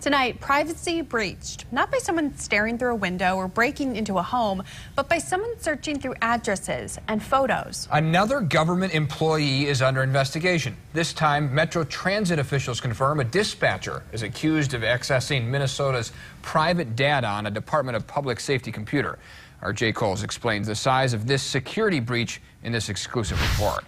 Tonight, privacy breached, not by someone staring through a window or breaking into a home, but by someone searching through addresses and photos. Another government employee is under investigation. This time, Metro Transit officials confirm a dispatcher is accused of accessing Minnesota's private data on a Department of Public Safety computer. Our Jay Kolls explains the size of this security breach in this exclusive report.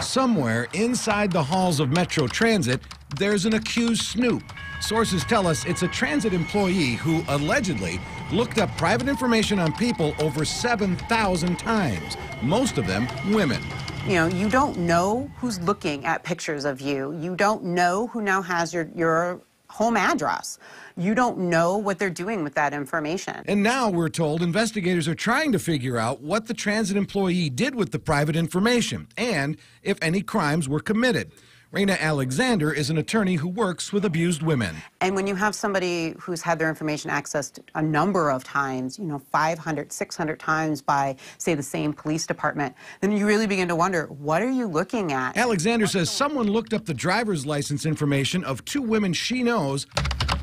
Somewhere inside the halls of Metro Transit, there's an accused snoop. Sources tell us it's a transit employee who allegedly looked up private information on people over 7,000 times, most of them women. You know, you don't know who's looking at pictures of you. You don't know who now has your, your home address. You don't know what they're doing with that information. And now we're told investigators are trying to figure out what the transit employee did with the private information and if any crimes were committed. Raina Alexander is an attorney who works with abused women. And when you have somebody who's had their information accessed a number of times, you know, 500, 600 times by, say, the same police department, then you really begin to wonder, what are you looking at? Alexander says someone looked up the driver's license information of two women she knows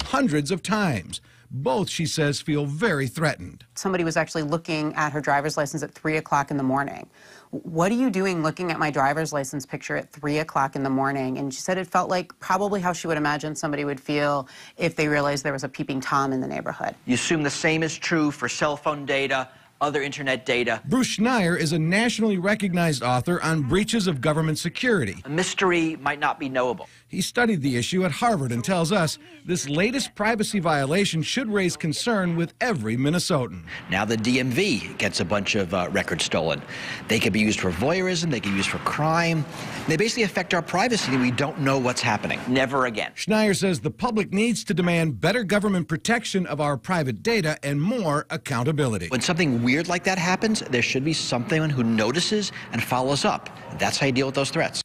hundreds of times. Both, she says, feel very threatened. Somebody was actually looking at her driver's license at 3 o'clock in the morning. What are you doing looking at my driver's license picture at 3 o'clock in the morning? And she said it felt like probably how she would imagine somebody would feel if they realized there was a peeping Tom in the neighborhood. You assume the same is true for cell phone data, other internet data. Bruce Schneier is a nationally recognized author on breaches of government security. A mystery might not be knowable. He studied the issue at Harvard and tells us this latest privacy violation should raise concern with every Minnesotan. Now the DMV gets a bunch of uh, records stolen. They could be used for voyeurism, they could be used for crime. They basically affect our privacy and we don't know what's happening. Never again. Schneier says the public needs to demand better government protection of our private data and more accountability. When something weird like that happens, there should be someone who notices and follows up. That's how you deal with those threats.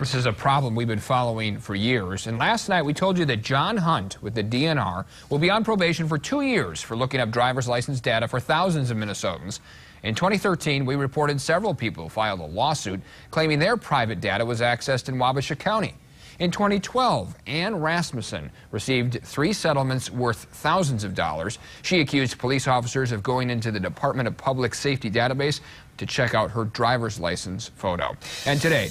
This is a problem we've been following for years. And last night we told you that John Hunt with the DNR will be on probation for two years for looking up driver's license data for thousands of Minnesotans. In 2013, we reported several people who filed a lawsuit claiming their private data was accessed in Wabasha County. In 2012, Anne Rasmusson received three settlements worth thousands of dollars. She accused police officers of going into the Department of Public Safety database to check out her driver's license photo. And today,